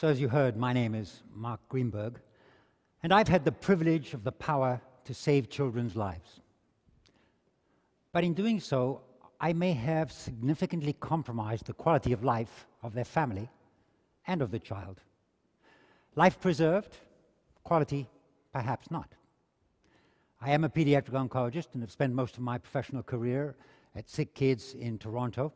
So, as you heard, my name is Mark Greenberg, and I've had the privilege of the power to save children's lives. But in doing so, I may have significantly compromised the quality of life of their family and of the child. Life preserved, quality perhaps not. I am a pediatric oncologist and have spent most of my professional career at Sick Kids in Toronto.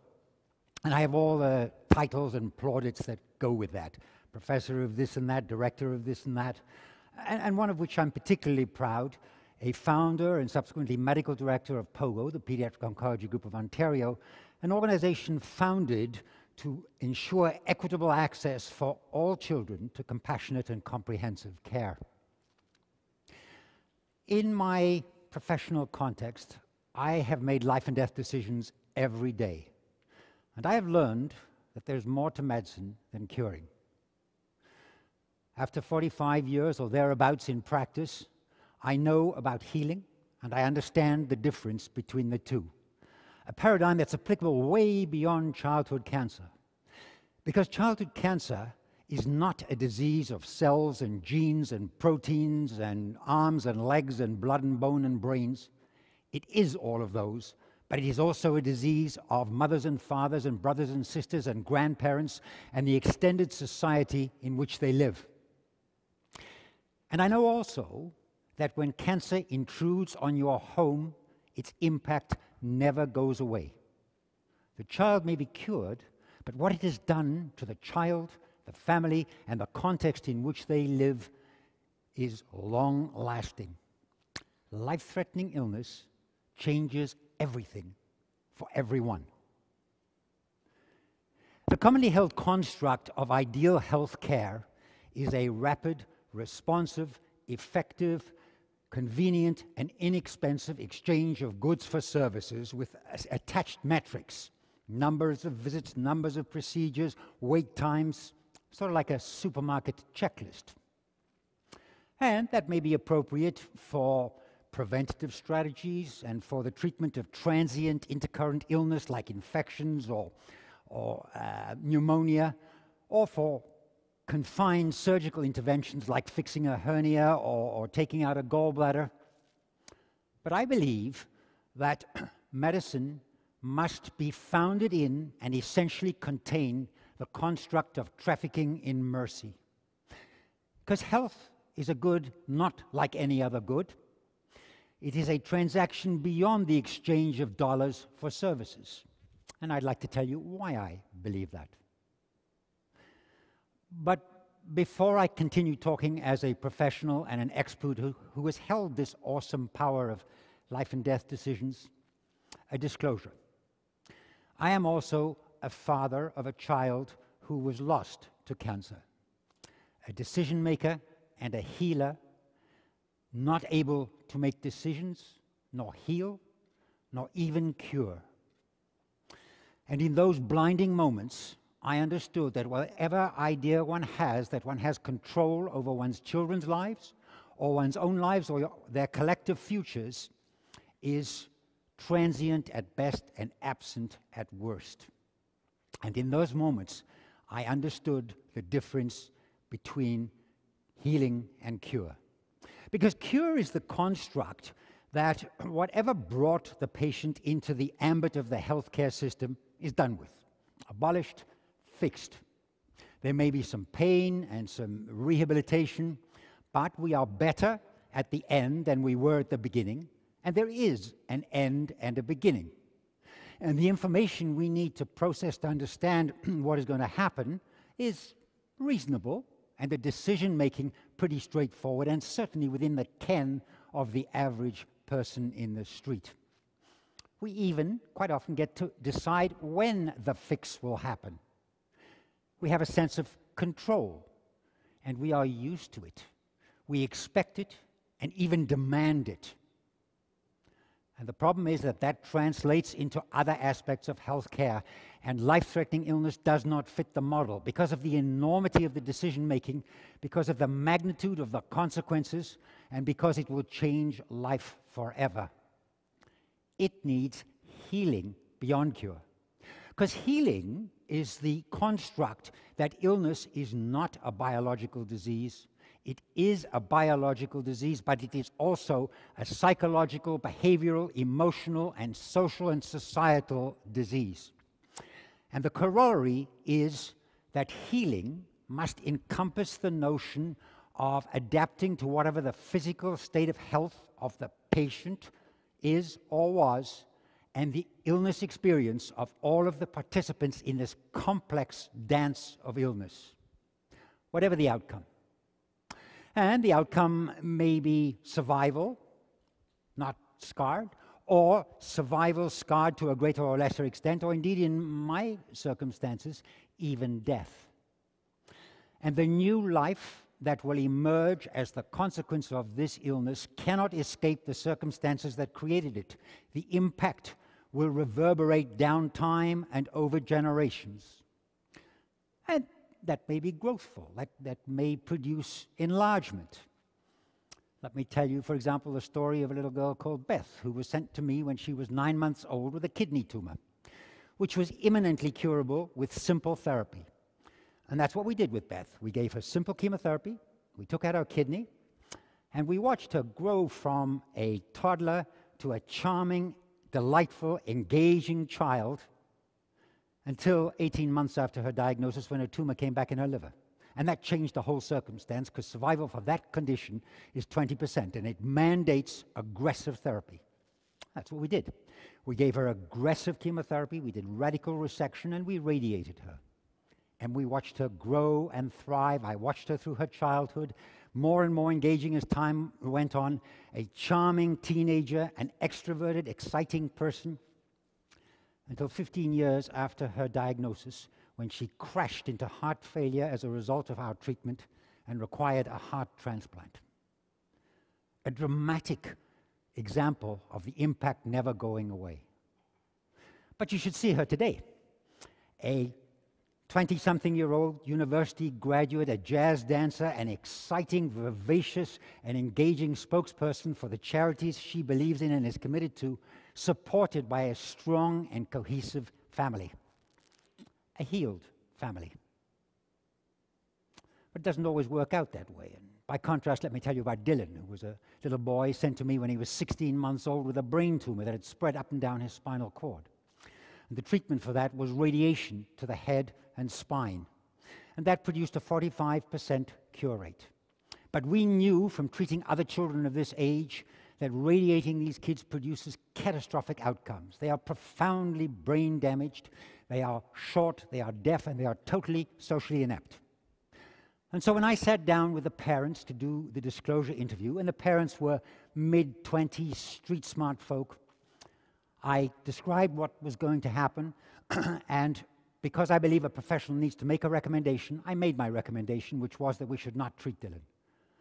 And I have all the titles and plaudits that go with that professor of this and that, director of this and that, and, and one of which I'm particularly proud a founder and subsequently medical director of POGO, the Pediatric Oncology Group of Ontario, an organization founded to ensure equitable access for all children to compassionate and comprehensive care. In my professional context, I have made life and death decisions every day. And I have learned that there's more to medicine than curing. After 45 years or thereabouts in practice, I know about healing and I understand the difference between the two. A paradigm that's applicable way beyond childhood cancer. Because childhood cancer is not a disease of cells and genes and proteins and arms and legs and blood and bone and brains. It is all of those, but it is also a disease of mothers and fathers and brothers and sisters and grandparents and the extended society in which they live. And I know also that when cancer intrudes on your home, its impact never goes away. The child may be cured, but what it has done to the child, the family, and the context in which they live is long lasting. Life threatening illness changes everything for everyone. The commonly held construct of ideal health care is a rapid, responsive, effective, convenient, and inexpensive exchange of goods for services with attached metrics numbers of visits, numbers of procedures, wait times, sort of like a supermarket checklist. And that may be appropriate for preventative strategies and for the treatment of transient intercurrent illness like infections or, or uh, pneumonia, or for confined surgical interventions like fixing a hernia or, or taking out a gallbladder. But I believe that medicine must be founded in and essentially contain the construct of trafficking in mercy. Because health is a good not like any other good. It is a transaction beyond the exchange of dollars for services. And I'd like to tell you why I believe that. But before I continue talking as a professional and an expert who, who has held this awesome power of life and death decisions, a disclosure. I am also a father of a child who was lost to cancer, a decision maker and a healer, not able to make decisions, nor heal, nor even cure. And in those blinding moments, I understood that whatever idea one has that one has control over one's children's lives or one's own lives or their collective futures is transient at best and absent at worst. And in those moments, I understood the difference between healing and cure. Because cure is the construct that whatever brought the patient into the ambit of the healthcare system is done with, abolished, fixed. There may be some pain and some rehabilitation, but we are better at the end than we were at the beginning, and there is an end and a beginning. And the information we need to process to understand what is going to happen is reasonable, and the decision making pretty straightforward, and certainly within the ken of the average person in the street. We even quite often get to decide when the fix will happen we have a sense of control, and we are used to it. We expect it and even demand it. And the problem is that that translates into other aspects of healthcare, and life threatening illness does not fit the model because of the enormity of the decision making, because of the magnitude of the consequences, and because it will change life forever. It needs healing beyond cure. Because healing is the construct that illness is not a biological disease. It is a biological disease, but it is also a psychological, behavioral, emotional, and social and societal disease. And the corollary is that healing must encompass the notion of adapting to whatever the physical state of health of the patient is or was, and the illness experience of all of the participants in this complex dance of illness, whatever the outcome. And the outcome may be survival, not scarred, or survival scarred to a greater or lesser extent, or indeed, in my circumstances, even death. And the new life that will emerge as the consequence of this illness cannot escape the circumstances that created it. The impact will reverberate down time and over generations. And that may be growthful, that, that may produce enlargement. Let me tell you, for example, the story of a little girl called Beth, who was sent to me when she was nine months old with a kidney tumor, which was imminently curable with simple therapy. And that's what we did with Beth. We gave her simple chemotherapy, we took out her kidney, and we watched her grow from a toddler to a charming, delightful, engaging child until 18 months after her diagnosis when her tumor came back in her liver. And that changed the whole circumstance because survival for that condition is 20%, and it mandates aggressive therapy. That's what we did. We gave her aggressive chemotherapy, we did radical resection, and we radiated her. And we watched her grow and thrive. I watched her through her childhood, more and more engaging as time went on, a charming teenager, an extroverted, exciting person until 15 years after her diagnosis when she crashed into heart failure as a result of our treatment and required a heart transplant. A dramatic example of the impact never going away. But you should see her today. A 20 something year old university graduate, a jazz dancer, an exciting, vivacious, and engaging spokesperson for the charities she believes in and is committed to, supported by a strong and cohesive family, a healed family. But it doesn't always work out that way. And by contrast, let me tell you about Dylan, who was a little boy sent to me when he was 16 months old with a brain tumor that had spread up and down his spinal cord. And the treatment for that was radiation to the head and spine. And that produced a 45% cure rate. But we knew from treating other children of this age that radiating these kids produces catastrophic outcomes. They are profoundly brain damaged, they are short, they are deaf, and they are totally socially inept. And so when I sat down with the parents to do the disclosure interview, and the parents were mid 20s, street smart folk, I described what was going to happen, and because I believe a professional needs to make a recommendation, I made my recommendation, which was that we should not treat Dylan.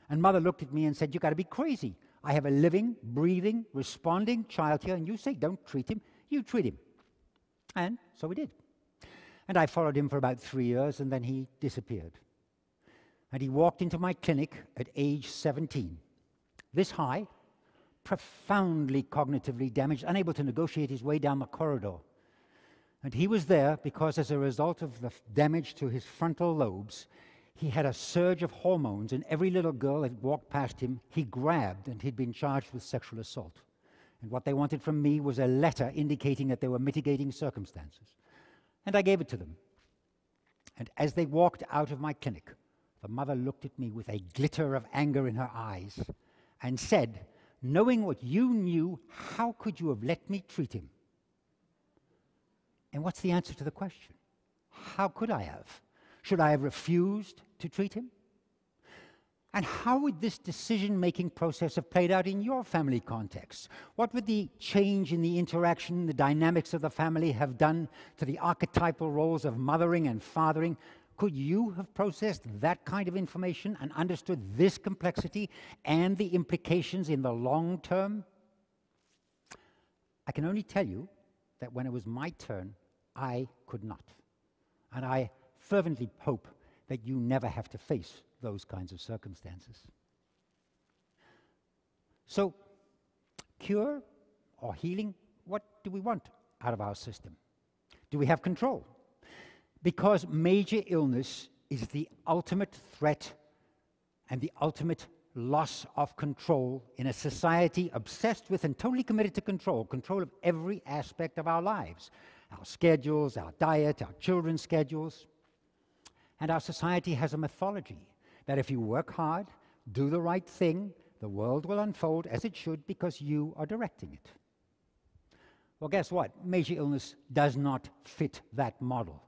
And mother looked at me and said, You got to be crazy. I have a living, breathing, responding child here, and you say, don't treat him. You treat him. And so we did. And I followed him for about three years, and then he disappeared. And he walked into my clinic at age 17. This high, profoundly cognitively damaged, unable to negotiate his way down the corridor. And he was there because, as a result of the damage to his frontal lobes, he had a surge of hormones, and every little girl that walked past him, he grabbed, and he'd been charged with sexual assault. And what they wanted from me was a letter indicating that there were mitigating circumstances. And I gave it to them. And as they walked out of my clinic, the mother looked at me with a glitter of anger in her eyes and said, Knowing what you knew, how could you have let me treat him? And what's the answer to the question? How could I have? Should I have refused to treat him? And how would this decision making process have played out in your family context? What would the change in the interaction, the dynamics of the family have done to the archetypal roles of mothering and fathering? Could you have processed that kind of information and understood this complexity and the implications in the long term? I can only tell you that when it was my turn, I could not. And I fervently hope that you never have to face those kinds of circumstances. So, cure or healing, what do we want out of our system? Do we have control? Because major illness is the ultimate threat and the ultimate loss of control in a society obsessed with and totally committed to control, control of every aspect of our lives our schedules, our diet, our children's schedules. And our society has a mythology that if you work hard, do the right thing, the world will unfold as it should because you are directing it. Well, guess what? Major illness does not fit that model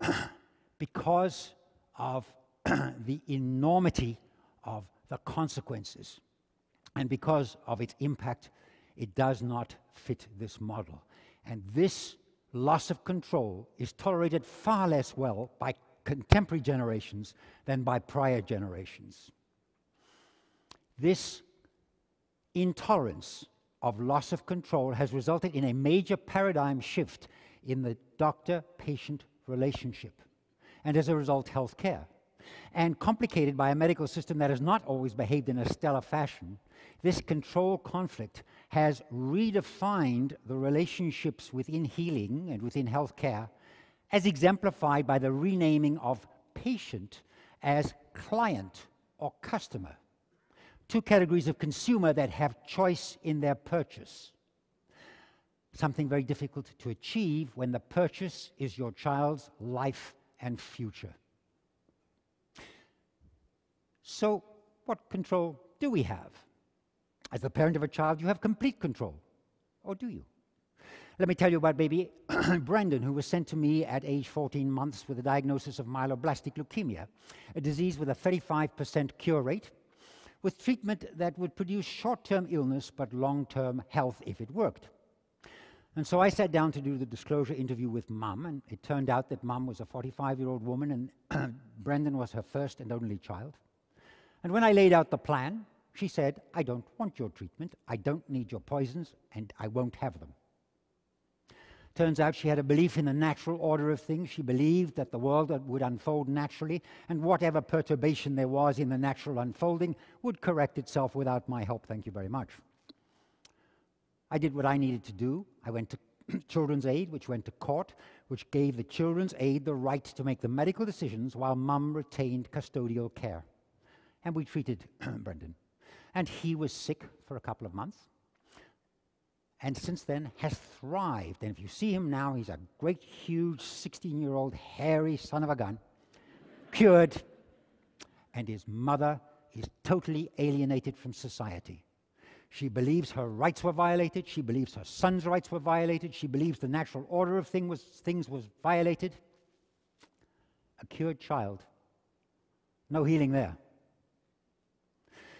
because of the enormity of the consequences. And because of its impact, it does not fit this model. And this loss of control is tolerated far less well by contemporary generations than by prior generations. This intolerance of loss of control has resulted in a major paradigm shift in the doctor patient relationship, and as a result, health care. And complicated by a medical system that has not always behaved in a stellar fashion, this control conflict has redefined the relationships within healing and within healthcare, as exemplified by the renaming of patient as client or customer two categories of consumer that have choice in their purchase. Something very difficult to achieve when the purchase is your child's life and future. So, what control do we have? As the parent of a child, you have complete control. Or do you? Let me tell you about baby Brendan, who was sent to me at age 14 months with a diagnosis of myeloblastic leukemia, a disease with a 35% cure rate with treatment that would produce short term illness but long term health if it worked. And so I sat down to do the disclosure interview with mum, and it turned out that mum was a 45 year old woman and Brendan was her first and only child. And when I laid out the plan, she said, I don't want your treatment, I don't need your poisons, and I won't have them. Turns out she had a belief in the natural order of things. She believed that the world would unfold naturally, and whatever perturbation there was in the natural unfolding would correct itself without my help. Thank you very much. I did what I needed to do. I went to Children's Aid, which went to court, which gave the Children's Aid the right to make the medical decisions while mum retained custodial care. And we treated Brendan. And he was sick for a couple of months and since then has thrived. And if you see him now, he's a great, huge, 16 year old, hairy son of a gun, cured. And his mother is totally alienated from society. She believes her rights were violated. She believes her son's rights were violated. She believes the natural order of thing was, things was violated. A cured child. No healing there.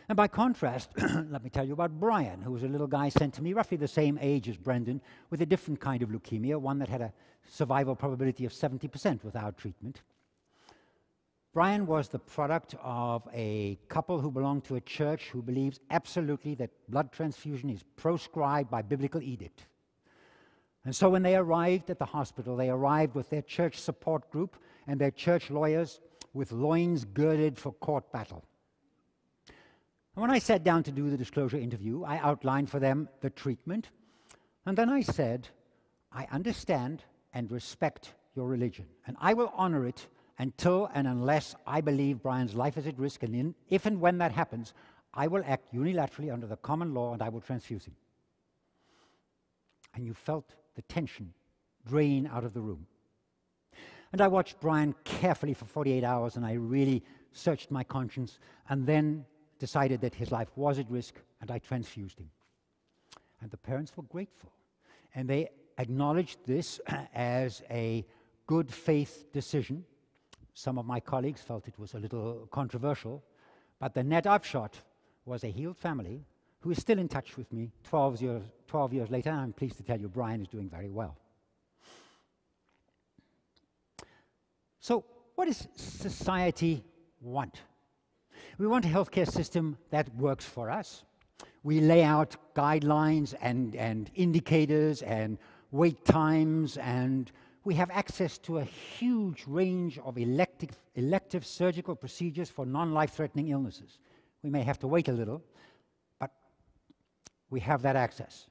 And by contrast, let me tell you about Brian, who was a little guy sent to me, roughly the same age as Brendan, with a different kind of leukemia, one that had a survival probability of 70% without treatment. Brian was the product of a couple who belonged to a church who believes absolutely that blood transfusion is proscribed by biblical edict. And so when they arrived at the hospital, they arrived with their church support group and their church lawyers with loins girded for court battle. And when I sat down to do the disclosure interview, I outlined for them the treatment. And then I said, I understand and respect your religion, and I will honor it until and unless I believe Brian's life is at risk. And in, if and when that happens, I will act unilaterally under the common law and I will transfuse him. And you felt the tension drain out of the room. And I watched Brian carefully for 48 hours and I really searched my conscience. And then decided that his life was at risk, and I transfused him. And the parents were grateful. And they acknowledged this as a good faith decision. Some of my colleagues felt it was a little controversial, but the net upshot was a healed family who is still in touch with me 12 years, 12 years later. I'm pleased to tell you Brian is doing very well. So, what does society want? We want a healthcare system that works for us. We lay out guidelines and, and indicators and wait times, and we have access to a huge range of elective, elective surgical procedures for non life threatening illnesses. We may have to wait a little, but we have that access.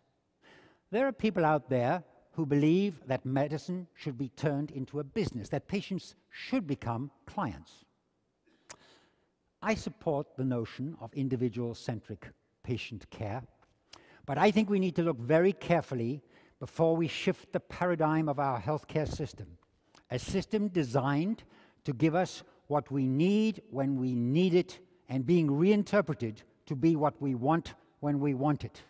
There are people out there who believe that medicine should be turned into a business, that patients should become clients. I support the notion of individual centric patient care, but I think we need to look very carefully before we shift the paradigm of our healthcare system. A system designed to give us what we need when we need it and being reinterpreted to be what we want when we want it.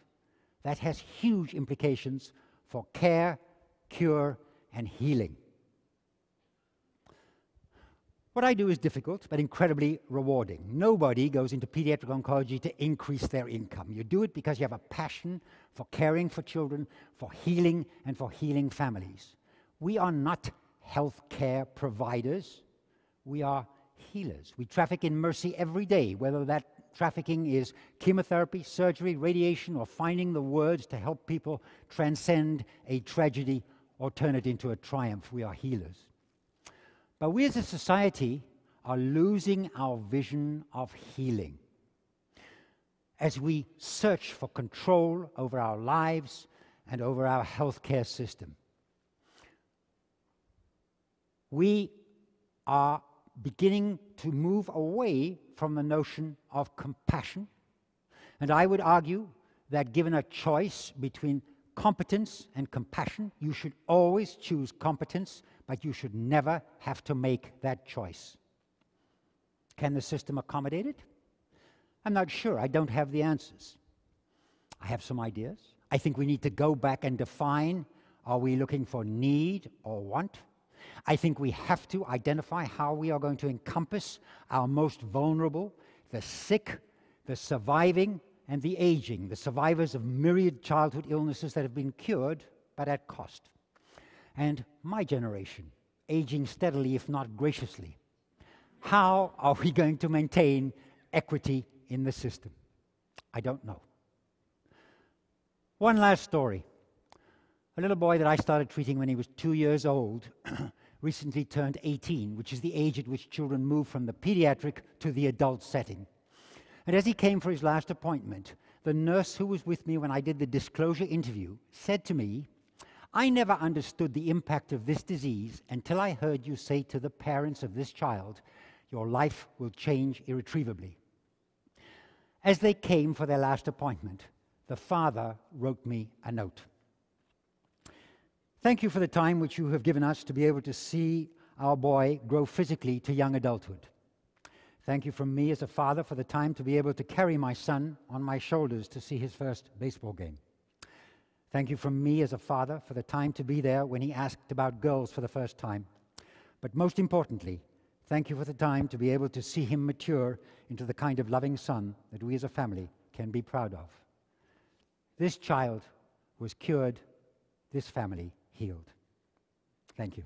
That has huge implications for care, cure, and healing. What I do is difficult, but incredibly rewarding. Nobody goes into pediatric oncology to increase their income. You do it because you have a passion for caring for children, for healing, and for healing families. We are not healthcare providers, we are healers. We traffic in mercy every day, whether that trafficking is chemotherapy, surgery, radiation, or finding the words to help people transcend a tragedy or turn it into a triumph. We are healers. But we as a society are losing our vision of healing. As we search for control over our lives and over our healthcare system, we are beginning to move away from the notion of compassion. And I would argue that given a choice between competence and compassion, you should always choose competence, but you should never have to make that choice. Can the system accommodate it? I'm not sure. I don't have the answers. I have some ideas. I think we need to go back and define are we looking for need or want? I think we have to identify how we are going to encompass our most vulnerable, the sick, the surviving, and the aging, the survivors of myriad childhood illnesses that have been cured, but at cost. And my generation, aging steadily, if not graciously. How are we going to maintain equity in the system? I don't know. One last story. A little boy that I started treating when he was two years old recently turned 18, which is the age at which children move from the pediatric to the adult setting. And as he came for his last appointment, the nurse who was with me when I did the disclosure interview said to me, I never understood the impact of this disease until I heard you say to the parents of this child, Your life will change irretrievably. As they came for their last appointment, the father wrote me a note. Thank you for the time which you have given us to be able to see our boy grow physically to young adulthood. Thank you from me as a father for the time to be able to carry my son on my shoulders to see his first baseball game. Thank you from me as a father for the time to be there when he asked about girls for the first time. But most importantly, thank you for the time to be able to see him mature into the kind of loving son that we as a family can be proud of. This child was cured, this family healed. Thank you.